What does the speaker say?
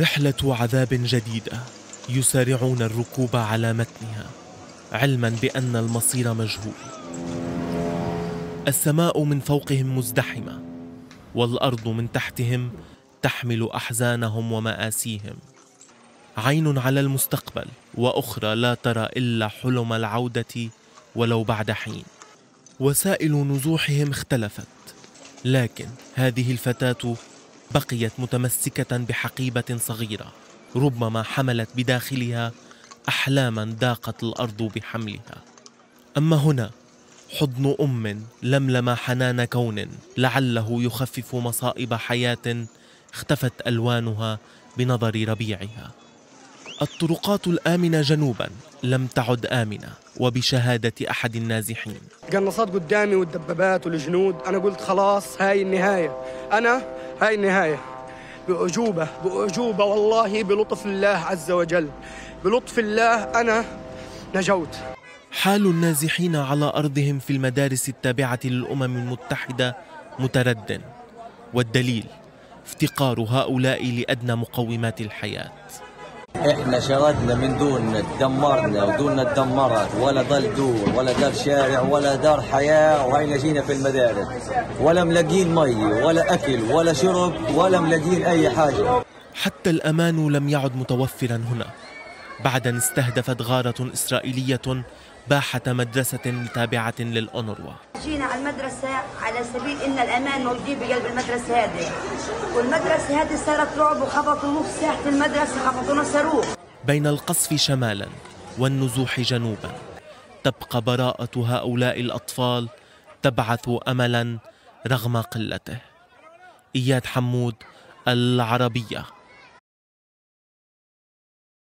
رحلة عذاب جديدة يسارعون الركوب على متنها علما بأن المصير مجهول. السماء من فوقهم مزدحمة والأرض من تحتهم تحمل أحزانهم ومآسيهم. عين على المستقبل وأخرى لا ترى إلا حلم العودة ولو بعد حين. وسائل نزوحهم اختلفت لكن هذه الفتاة بقيت متمسكة بحقيبة صغيرة ربما حملت بداخلها أحلاما ضاقت الأرض بحملها. أما هنا حضن أم لملم حنان كون لعله يخفف مصائب حياة اختفت ألوانها بنظر ربيعها. الطرقات الآمنة جنوبا لم تعد آمنة وبشهادة أحد النازحين. قناصات قدامي والدبابات والجنود أنا قلت خلاص هاي النهاية. أنا هاي النهاية. بأعجوبة بأعجوبة والله بلطف الله عز وجل. بلطف الله أنا نجوت. حال النازحين على أرضهم في المدارس التابعة للأمم المتحدة مترد والدليل افتقار هؤلاء لأدنى مقومات الحياة. إحنا شردنا من دوننا تدمرنا ودوننا تدمرت ولا ضل دور ولا دار شارع ولا دار حياة وهينا جينا في المدارس. ولا ملاقين مي ولا أكل ولا شرب ولا ملاقين أي حاجة. حتى الأمان لم يعد متوفرا هنا. بعد أن استهدفت غارة إسرائيلية باحة مدرسة تابعة للأونروا. جينا على المدرسة على سبيل إن الأمان موجود بقلب المدرسة هذه. والمدرسة هذه صارت رعب وخبطوا نص ساحة المدرسة خبطونا صاروخ. بين القصف شمالا والنزوح جنوبا تبقى براءة هؤلاء الأطفال تبعث أملا رغم قلته. إياد حمود العربية.